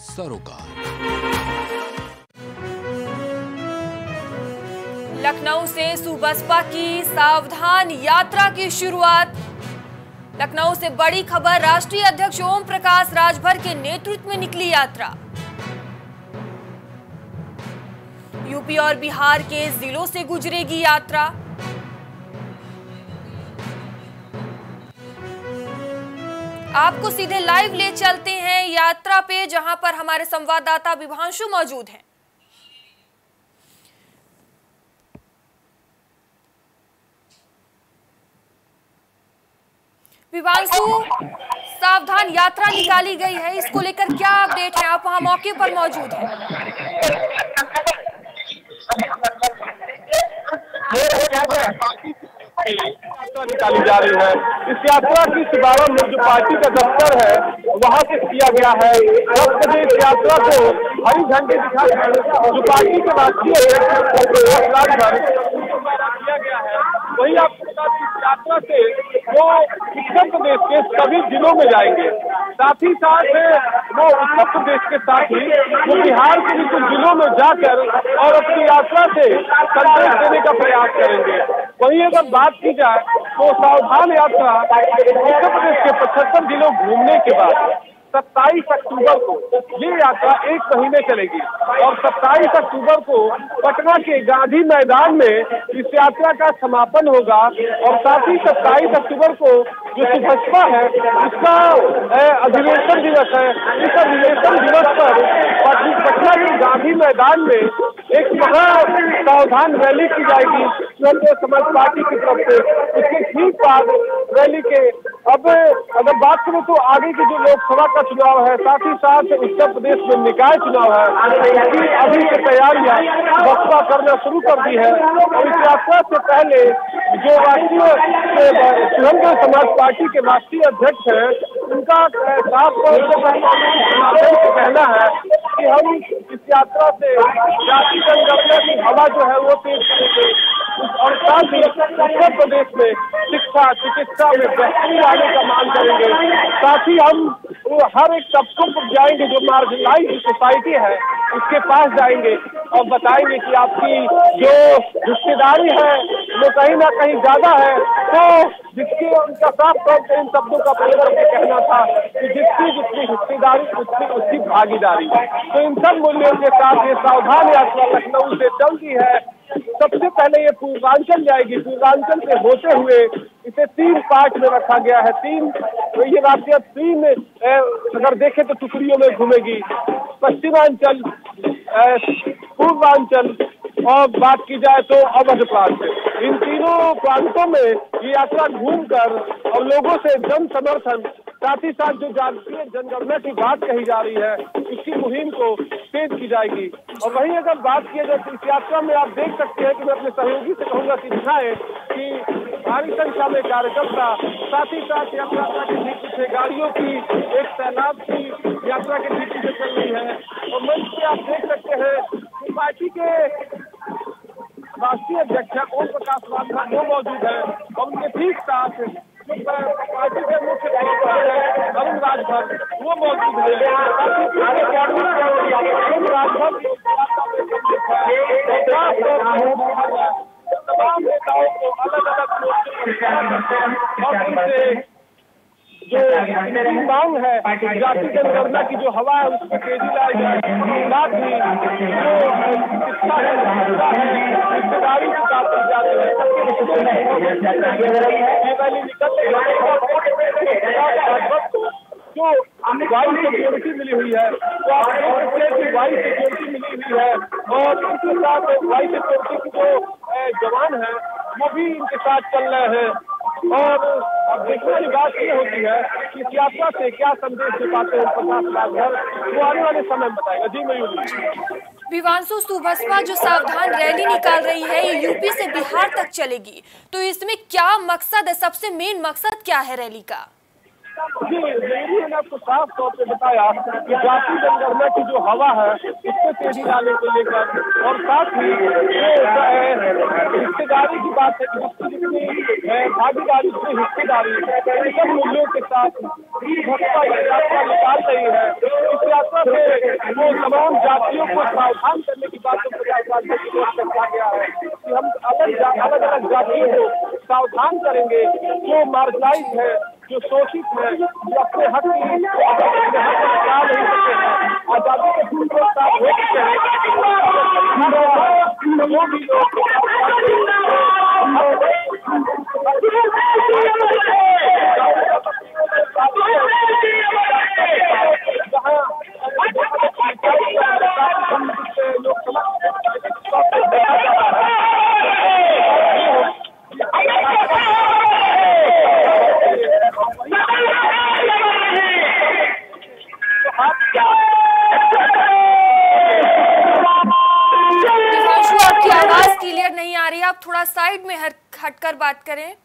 सरोकार। लखनऊ से सुबसपा की सावधान यात्रा की शुरुआत। लखनऊ से बड़ी खबर, राष्ट्रीय अध्यक्ष ओम प्रकाश राजभर के नेतृत्व में निकली यात्रा। यूपी और बिहार के जिलों से गुजरेगी यात्रा। आपको सीधे लाइव ले चलते हैं यात्रा पे, जहाँ पर हमारे संवाददाता विभांशु मौजूद हैं। विभांशु, सावधान यात्रा निकाली गई है। इसको लेकर क्या अपडेट है? आप वहाँ मौके पर मौजूद हैं। यात्रा निकाली जा रही है। इस यात्रा की शुभारंभ जो पार्टी का दफ्तर है, वहाँ से किया गया है। बजे इस यात्रा को हरी झंडी दिखाकर जो पार्टी के राष्ट्रीय अध्यक्ष वही आपको बता दें इस यात्रा से वो उत्तर प्रदेश के सभी जिलों में जाएँगे। साथ ही साथ वो उत्तर प्रदेश के साथ ही वो बिहार के भी कुछ जिलों में जाकर और अपनी यात्रा से संदेश देने का प्रयास करेंगे। वहीं अगर बात की जाए तो सावधान यात्रा उत्तर प्रदेश के पचहत्तर जिलों घूमने के बाद सत्ताईस अक्टूबर को ये यात्रा एक महीने चलेगी। और सत्ताईस अक्टूबर को पटना के गांधी मैदान में इस यात्रा का समापन होगा। और साथ ही सत्ताईस अक्टूबर को जो सुभस्पा है, उसका अधिवेशन दिवस है, इस अधिवेशन दिवस पर पटना के गांधी मैदान में एक महा सावधान रैली की जाएगी। केंद्रीय समाज पार्टी की तरफ़ से इसके ठीक बाद रैली के अब अगर बात करें तो आगे की जो लोकसभा का चुनाव है, साथ ही साथ उत्तर प्रदेश में निकाय चुनाव है, इसकी अभी से तैयारियाँ बसपा करना शुरू कर दी है। और इस यात्रा से पहले जो राष्ट्रीय सुरंग समाज पार्टी के राष्ट्रीय अध्यक्ष हैं, उनका साफ़ तौर से कहना है कि हम इस यात्रा से जाति जनगणना की हवा जो है वो तेज करेंगे। और साथ ही उत्तर प्रदेश में शिक्षा, चिकित्सा में बेहतरी लाने का मांग करेंगे। साथ ही हम हर एक तबकों पर जाएँगे, जो मार्जिनलाइज सोसाइटी है, उसके पास जाएँगे। और बताएँगे कि आपकी जो हिस्सेदारी है, वो कहीं ना कहीं ज़्यादा है। तो जिसकी उनका साफ़ तौर पर इन शब्दों का प्रयोग करके कहना था कि जिसकी जितनी हिस्सेदारी उसकी उसकी भागीदारी। तो इन सब मूल्यों के साथ ये सावधान यात्रा लखनऊ से चलती है। सबसे पहले ये पूर्वांचल जाएगी। पूर्वांचल से होते हुए इसे तीन पार्ट में रखा गया है। तीन तो ये राज्य तीन अगर देखें तो टुकड़ियों में घूमेगी। पश्चिमांचल पूर्वांचल और बात की जाए तो अवध प्रांत। इन तीनों प्रांतों में ये यात्रा घूमकर और लोगों से जन समर्थन साथ ही साथ जो जातीय जनगणना की बात कही जा रही है उसकी मुहिम को तेज की जाएगी। और वहीं अगर बात की जाए तो इस यात्रा में आप देख सकते हैं कि मैं अपने सहयोगी से कहूँगा कि दिखाएँ कि भारी संख्या में कार्यकर्ता साथ ही साथ यात्रा के ठीक पीछे गाड़ियों की एक सैलाब की यात्रा के ठीक पीछे चल रही है। और मंच पे आप देख सकते हैं कि पार्टी के राष्ट्रीय अध्यक्ष ओम प्रकाश राजभर वो मौजूद है। और उनके ठीक साथ पार्टी के मुख्य अरुण राजभर वो मौजूद है। तमाम नेताओं को अलग अलग जो मांग है जाति जनगणना की जो हवा है उसकी तेज़ी लाई जाए साथ ही जो शिक्षा है हिस्सेदारी की बात की जा रही है। ये निकल जो सिक्योरिटी मिली हुई है। तो आप देख सकते हैं कि वायु सिक्योरिटी मिली हुई है। और इनके साथ वायु सिक्योरिटी की जो जवान है, वो भी इनके साथ चल रहे हैं। और अब देखने वाली बात ये होती है कि यात्रा से क्या संदेश दे पाते हैं प्रकाश राजभर वो आने वाले समय में बताएगा। जी मयूरी विवांशु सुबसपा जो सावधान रैली निकाल रही है, ये यूपी से बिहार तक चलेगी। तो इसमें क्या मकसद है? सबसे मेन मकसद क्या है रैली का? जी मेरी ने आपको साफ़ तौर पे बताया कि जाति जनगणना की जो हवा है इसमें तेज़ी लाने को लेकर और साथ ही जो हिस्सेदारी की बात है जिसकी जितनी भागीदारी उतनी हिस्सेदारी इन सब मूल्यों के साथ ये यात्रा निकाल रही है, इस यात्रा से वो तमाम जातियों को सावधान करने की बात से गया है कि हम अलग अलग जातियों को सावधान करेंगे। जो मार्जलाइज है जो शोषित है जो अपने हक की नहीं हैं आज़ादी के लोग भी लोग थोड़ा साइड में हट हटकर बात करें।